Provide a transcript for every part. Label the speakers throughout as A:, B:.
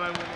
A: 拜拜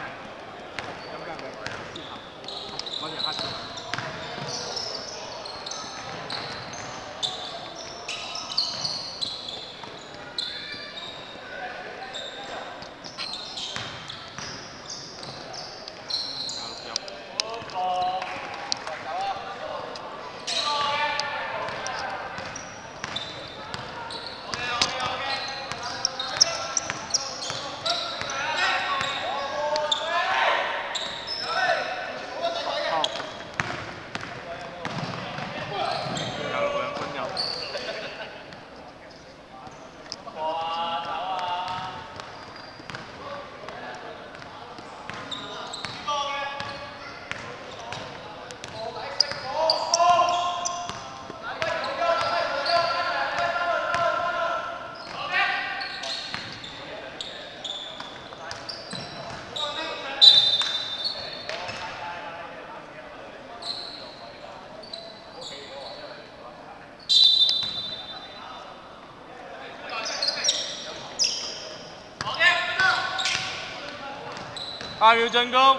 A: 他要进攻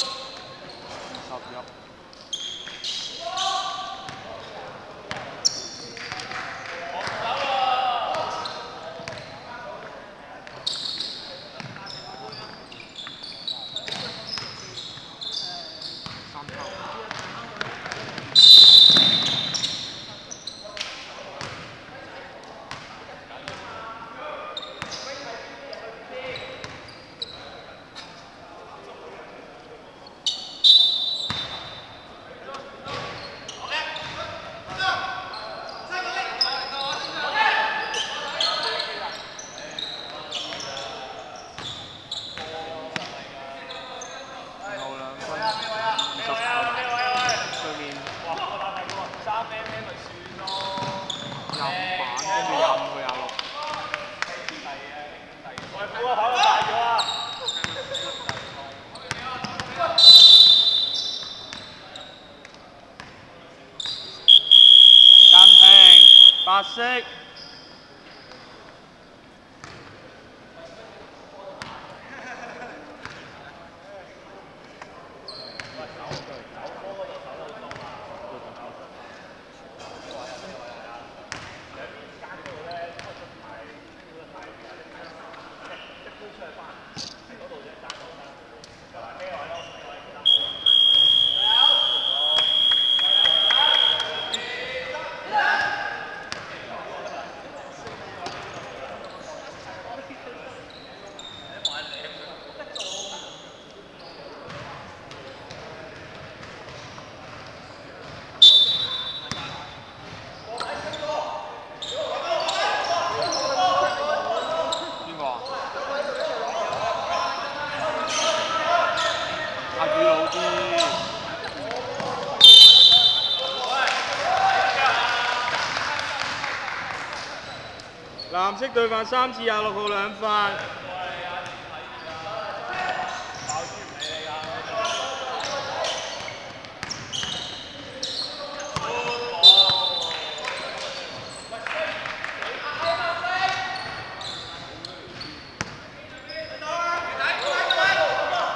A: 色對犯三次廿六號兩分。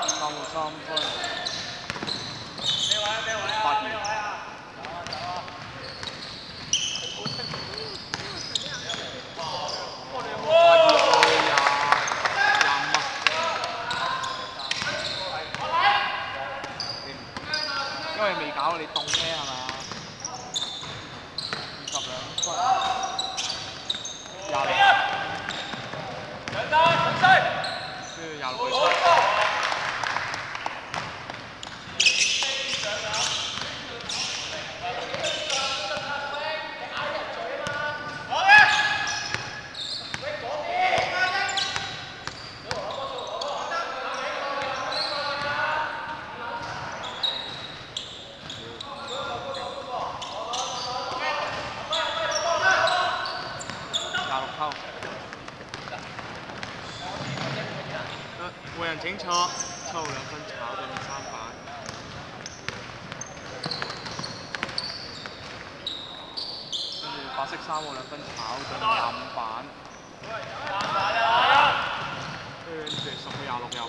A: 三三分。八二。八二對廿廿五啊！因為未搞你凍咩係咪啊？二十兩分。廿六。
B: 兩單，兩西。
A: 跟住廿六對停車，抽兩分，炒中三板。跟住白色衫嗰兩分，炒中廿五板。跟住十秒廿六入。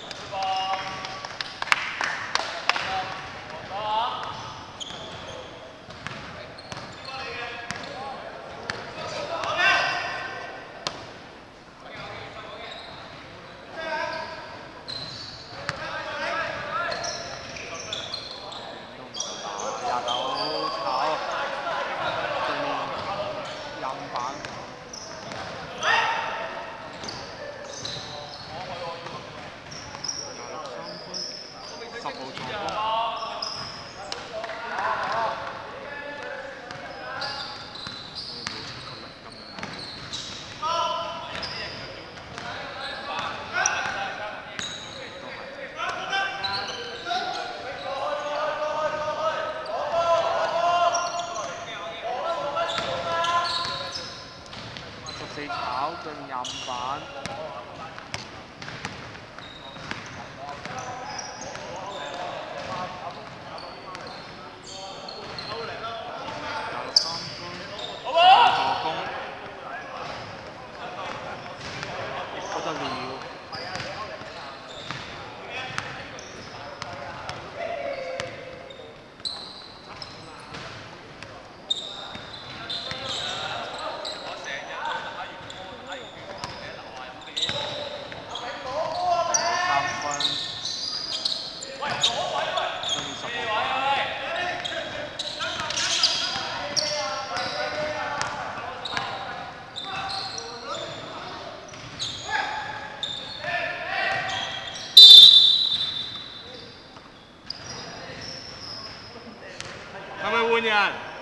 A: 声音唔。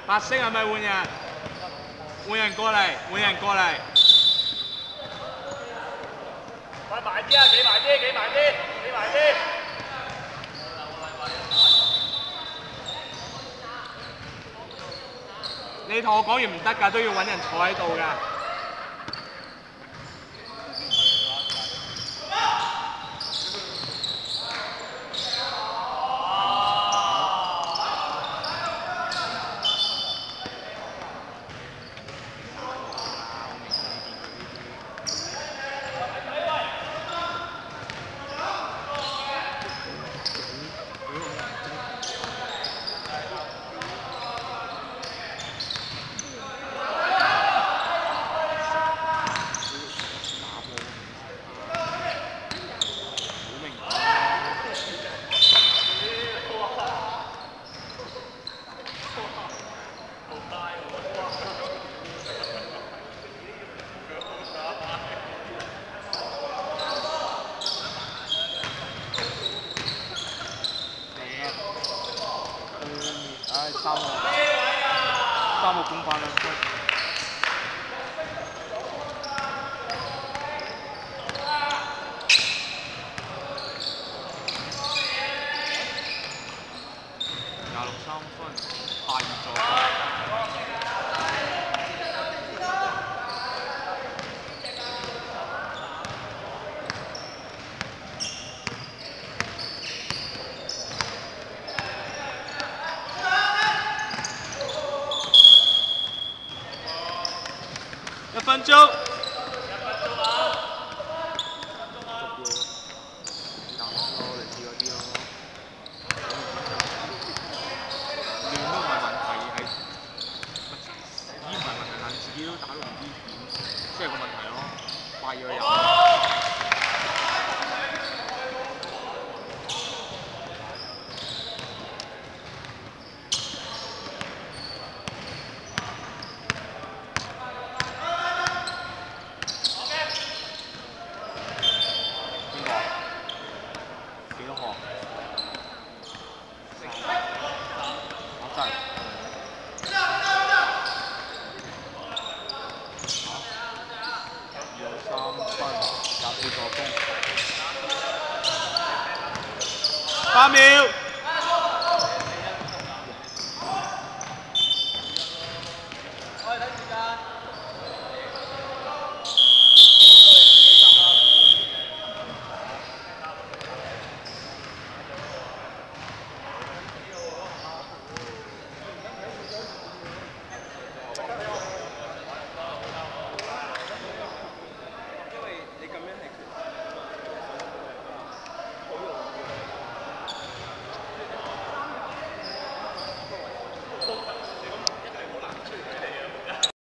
A: 白色係咪換人？換人過嚟，換人過嚟。
B: 快埋啲啊！俾埋啲，俾埋啲，俾埋啲。
A: 你同我講完唔得㗎，都要揾人坐喺度㗎。Và một 观呢 Joe. 八秒